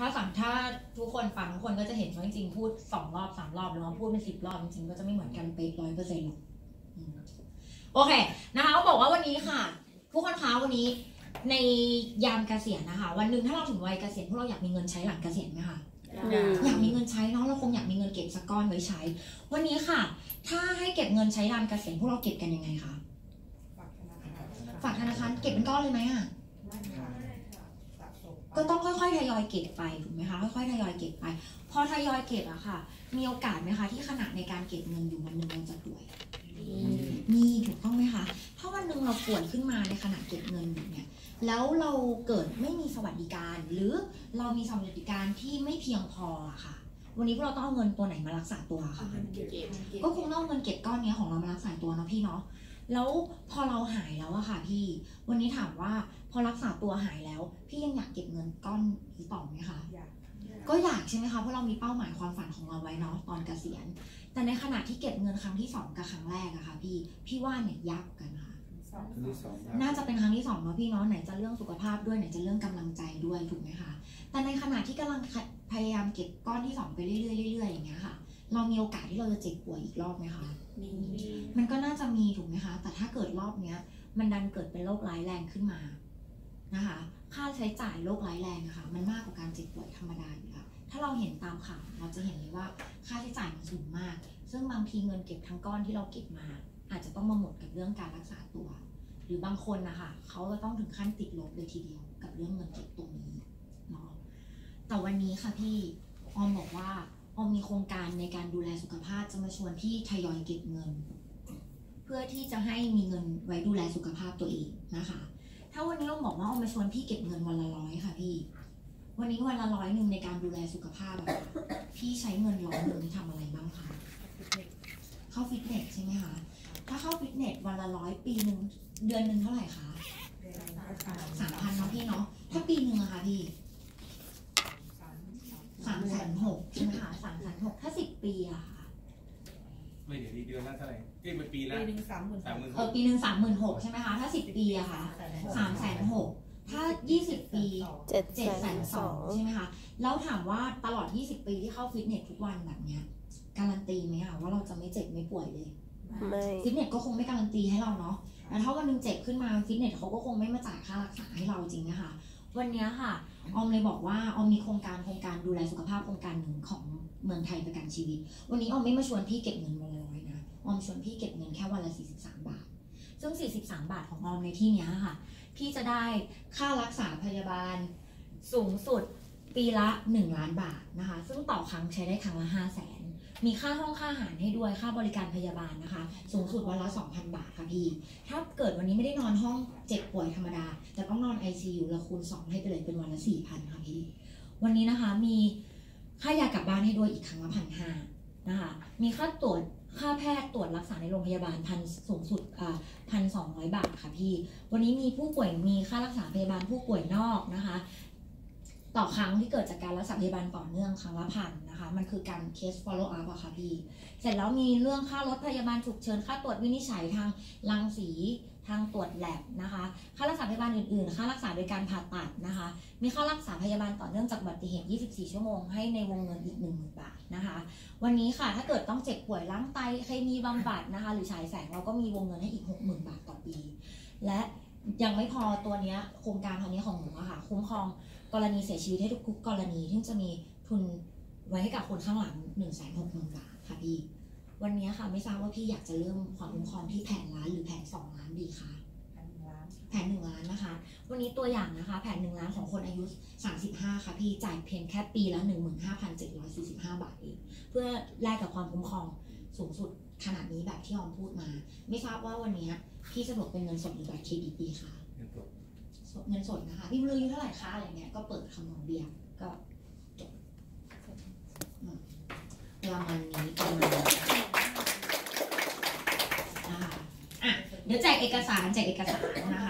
ถ้าสั่งถ้าทุกคนฟังทุกคนก็จะเห็นว่าจริงๆพูดสองรอบสามรอบหรือว่าพูดเป็นสิบรอบจริงๆก็จะไม่เหมือนกันเป๊ะร้อยเปอร์เซ็นต์หรอกอืมโอเคนะคะก็บอกว่าวันนี้ค่ะทุกคนคะวันนี้ในยามเกษียณนะคะ วันหนึ่งถ้าเราถึงวัยเกษียณพวกเราอยากมีเงินใช้หลังเกษียณไหมคะอยากมีเงินใช้เนาะเราคงอยากมีเงินเก็บสักก้อนไว้ใช้ วันนี้ค่ะ ถ้าให้เก็บเงินใช้ยามเกษียณพวกเราเก็บกันยังไงคะฝากธนาคารเก็บเป็นก้อนเลยไหมอะ ก็ต้องค่อยๆทยอยเก็บไปถูกไหมคะค่อยๆทยอยเก็บไป พอทยอยเก็บอะค่ะ มีโอกาสไหมคะที่ขณะในการเก็บเงินอยู่วันหนึ่งเราจะป่วยมีถูกต้องไหมคะถ้าวันหนึ่งเราป่วยขึ้นมาในขณะเก็บเงินอยู่เนี่ยแล้วเราเกิดไม่มีสวัสดิการ หรือเรามีสวัสดิการที่ไม่เพียงพออะค่ะ วันนี้พวกเราต้องเอาเงินตัวไหนมารักษาตัวคะก็คงต้องเอาเงินเก็บก้อนเนี้ยของเรามารักษาตัวเนาะพี่เนาะ แล้วพอเราหายแล้วอะค่ะพี่ วันนี้ถามว่าพอรักษาตัวหายแล้ว พี่ยังอยากเก็บเงินก้อนนี้ต่อไหมคะก็อยากใช่ไหมคะเพราะเรามีเป้าหมายความฝันของเราไว้เนาะตอนเกษียณ แต่ในขณะที่เก็บเงินครั้งที่สองกับครั้งแรกอะค่ะ พี่พี่ว่าเนี่ยยากกว่ากันค่ะ น่าจะเป็นครั้งที่สองเนาะพี่เนาะไหนจะเรื่องสุขภาพด้วยไหนจะเรื่องกำลังใจด้วยถูกไหมคะ แต่ในขณะที่กำลังพยายามเก็บก้อนที่สองไปเรื่อยๆเรื่อยๆอย่างเงี้ยค่ะ เรามีโอกาสที่เราจะเจ็บป่วยอีกรอบไหมคะมันก็น่าจะมีถูกไหมคะ แต่ถ้าเกิดรอบเนี้ย มันดันเกิดเป็นโรคร้ายแรงขึ้นมานะคะ ค่าใช้จ่ายโรคร้ายแรงอะคะ่ะมันมากกว่าการเจ็บป่วยธรรมดาอยู่แล้วถ้าเราเห็นตามข่าวเราจะเห็นเลยว่าค่าใช้จ่ายมันสูงมาก ซึ่งบางทีเงินเก็บทั้งก้อนที่เราเก็บมา อาจจะต้องมาหมดกับเรื่องการรักษาตัว หรือบางคนนะคะเขาจะต้องถึงขั้นติดลบเลยทีเดียวกับเรื่องเงินเก็บตรงนี้เนาะแต่วันนี้ค่ะพี่ออมบอกว่า ออมีโครงการในการดูแลสุขภาพจะมาชวนพี่ทยอยเก็บเงิน เพื่อที่จะให้มีเงินไว้ดูแลสุขภาพตัวเองนะคะ ถ้าวันนี้ออมบอกว่าออมมาชวนพี่เก็บเงินวันละร้อยค่ะพี่ วันนี้วันละร้อยหนึ่งในการดูแลสุขภาพพี่ใช้เงินร้อยหนึ่งทำอะไรบ้างคะเข้าฟิตเนสใช่ไหมคะถ้าเข้าฟิตเนสวันละร้อยปีหนึ่งเดือนหนึ่งเท่าไหร่คะสามพันเนาะพี่เนาะถ้าปีหนึ่งอะคะพี่ สามแสนหกใช่ไหมคะสามแสนหกถ้าสิบปีอะค่ะ ไม่ เดี๋ยวนี้เดือนละเท่าไหร่เอ้ยมันปีละปีหนึ่งสามหมื่นสามหมื่นเออปีหนึ่งสามหมื่นหกใช่ไหมคะถ้าสิบปีอะค่ะสามแสนหกถ้ายี่สิบปีเจ็ดเจ็ดแสแสนนสสอองงใช่ไหมคะแล้วถามว่าตลอดยี่สิบปีที่เข้าฟิตเนสทุกวันแบบเนี้ยการันตีไหมอะว่าเราจะไม่เจ็บไม่ป่วยเลย ไม่ ฟิตเนสก็คงไม่การันตีให้เราเนาะแล้วถ้าวันหนึงเจ็บขึ้นมาฟิตเนสเขาก็คงไม่มาจ่ายค่ารักษาให้เราจริงนะคะ วันเนี้ยค่ะ ออมเลยบอกว่าออมมีโครงการโครงการดูแลสุขภาพโครงการหนึ่งของเมืองไทยประกันชีวิต วันนี้ออมไม่มาชวนพี่เก็บเงินวันละร้อยนะ ออมชวนพี่เก็บเงินแค่วันละ 43 บาท ซึ่ง 43 บาทของออมในที่นี้ค่ะ พี่จะได้ค่ารักษาพยาบาลสูงสุดปีละ 1 ล้านบาทนะคะ ซึ่งต่อครั้งใช้ได้ครั้งละ 5 0 0 0 0นมีค่าห้องค่าอาหารให้ด้วยค่าบริการพยาบาลนะคะ สูงสุดวันละ 2,000 บาทค่ะพี่ ถ้าเกิดวันนี้ไม่ได้นอนห้องเจ็บป่วยธรรมดา แต่ต้องนอน ICU ละคูณ 2 ให้ไปเลยเป็นวันละ 4,000 ค่ะพี่ วันนี้นะคะมีค่ายากลับบ้านให้ด้วยอีกครั้งละพันห้านะคะ มีค่าตรวจ ค่าแพทย์ตรวจรักษาในโรงพยาบาลพันสูงสุดอ่าพันสองร้อยบาทค่ะพี่ วันนี้มีผู้ป่วยมีค่ารักษาพยาบาลผู้ป่วยนอกนะคะ ต่อครั้งที่เกิดจากการรักษาพยาบาลต่อเนื่องครั้งละพันนะคะ มันคือการเคส follow up อะค่ะพี่ เสร็จแล้วมีเรื่องค่ารถพยาบาลฉุกเฉินค่าตรวจวินิจฉัยทางรังสี ทางตรวจแลบนะคะ ค่ารักษาพยาบาลอื่นๆ ค่ารักษาโดยการผ่าตัดนะคะ มีค่ารักษาพยาบาลต่อเนื่องจากอุบัติเหตุ 24 ชั่วโมง ให้ในวงเงินอีก 1 0,000 บาทนะคะ วันนี้ค่ะ ถ้าเกิดต้องเจ็บป่วยล้างไต เคมีบำบัดนะคะ หรือฉายแสง เราก็มีวงเงินให้อีก 60,000 บาทต่อปี และยังไม่พอตัวนี้โครงการตัวนี้ของหนูอะค่ะ คุ้มครองกรณีเสียชีวิตให้ทุกกรณีที่จะมีทุนไว้ให้กับคนข้างหลัง 1 6 0 0 0 0 บาทค่ะพี่ วันนี้ค่ะไม่ทราบว่าพี่อยากจะเริ่มความคุ้มครองที่แผนล้านหรือแผนสองล้านดีคะแผนหนึ่งล้านนะคะ วันนี้ตัวอย่างนะคะ แผนหนึ่งล้านของคนอายุ 35 ค่ะพี่จ่ายเพียงแค่ปีละ 15,745 บาทเองเพื่อแลกกับความคุ้มครองสูงสุดขนาดนี้แบบที่ออมพูดมา ไม่ทราบว่าวันนี้พี่สะดวกเป็นเงินสดหรือบัตรเครดิตดีคะเงินสดเงินสดนะคะ พี่มืออายุเท่าไหร่คะอะไรเงี้ยก็เปิดคำนวณเบียร์ก็จบอืมประมาณนี้ประมาณนี้นะคะอะเดี๋ยวแจกเอกสารแจกเอกสารนะคะ